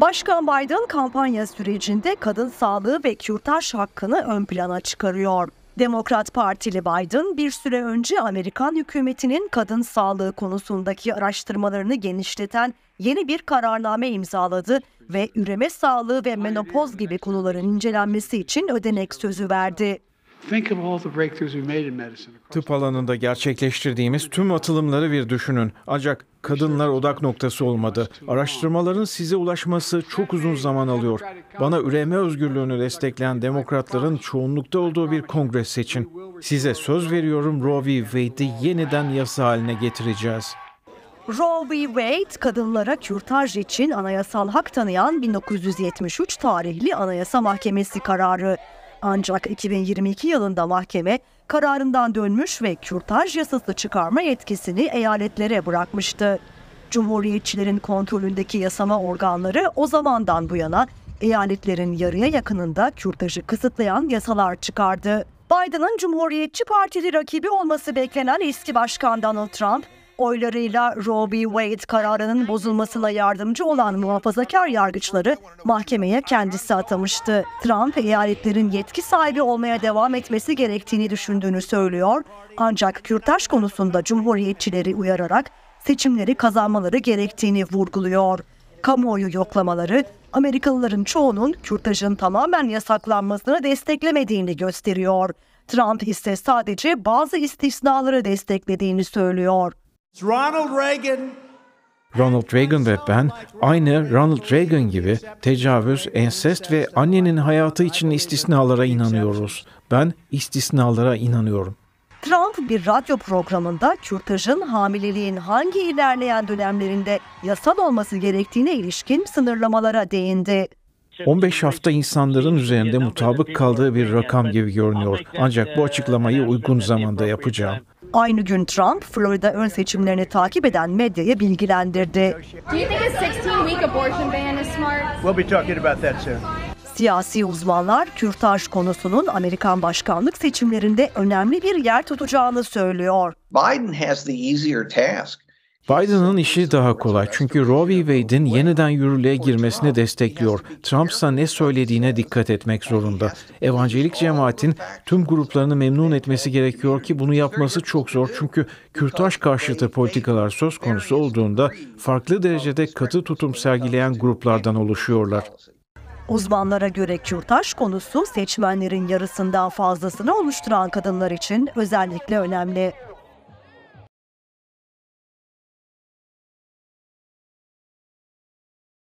Başkan Biden kampanya sürecinde kadın sağlığı ve kürtaj hakkını ön plana çıkarıyor. Demokrat Partili Biden bir süre önce Amerikan hükümetinin kadın sağlığı konusundaki araştırmalarını genişleten yeni bir kararname imzaladı ve üreme sağlığı ve menopoz gibi konuların incelenmesi için ödenek sözü verdi. Think of all the breakthroughs we made in medicine. across Tıp alanında gerçekleştirdiğimiz tüm atılımları bir düşünün. Ancak kadınlar odak noktası olmadı. Araştırmaların size ulaşması çok uzun zaman alıyor. Bana üreme özgürlüğünü destekleyen demokratların çoğunlukta olduğu bir kongre seçin. Size söz veriyorum Roe v. Wade'i yeniden yasa haline getireceğiz. Roe v. Wade, kadınlara kürtaj için anayasal hak tanıyan 1973 tarihli Anayasa Mahkemesi kararı. Ancak 2022 yılında mahkeme kararından dönmüş ve kürtaj yasası çıkarma yetkisini eyaletlere bırakmıştı. Cumhuriyetçilerin kontrolündeki yasama organları o zamandan bu yana eyaletlerin yarıya yakınında kürtajı kısıtlayan yasalar çıkardı. Biden'ın Cumhuriyetçi Partili rakibi olması beklenen eski başkan Donald Trump, oylarıyla Roe v. Wade kararının bozulmasına yardımcı olan muhafazakar yargıçları mahkemeye kendisi atamıştı. Trump, eyaletlerin yetki sahibi olmaya devam etmesi gerektiğini düşündüğünü söylüyor. Ancak kürtaj konusunda cumhuriyetçileri uyararak seçimleri kazanmaları gerektiğini vurguluyor. Kamuoyu yoklamaları Amerikalıların çoğunun kürtajın tamamen yasaklanmasını desteklemediğini gösteriyor. Trump ise sadece bazı istisnaları desteklediğini söylüyor. Ronald Reagan Ronald Reagan ve ben aynı Ronald Reagan gibi tecavüz, ensest ve annenin hayatı için istisnalara inanıyoruz. Ben istisnalara inanıyorum. Trump bir radyo programında kürtajın hamileliğin hangi ilerleyen dönemlerinde yasal olması gerektiğine ilişkin sınırlamalara değindi. 15 hafta insanların üzerinde mutabık kaldığı bir rakam gibi görünüyor. Ancak bu açıklamayı uygun zamanda yapacağım. Aynı gün Trump, Florida ön seçimlerini takip eden medyayı bilgilendirdi. Do you think a 16-week abortion ban is smart? We'll be talking about that soon. Siyasi uzmanlar kürtaj konusunun Amerikan başkanlık seçimlerinde önemli bir yer tutacağını söylüyor. Biden has the easier task. Biden'ın işi daha kolay çünkü Roe v. Wade'in yeniden yürürlüğe girmesini destekliyor. Trump ise ne söylediğine dikkat etmek zorunda. Evangelik cemaatin tüm gruplarını memnun etmesi gerekiyor ki bunu yapması çok zor çünkü kürtaj karşıtı politikalar söz konusu olduğunda farklı derecede katı tutum sergileyen gruplardan oluşuyorlar. Uzmanlara göre kürtaj konusu seçmenlerin yarısından fazlasını oluşturan kadınlar için özellikle önemli.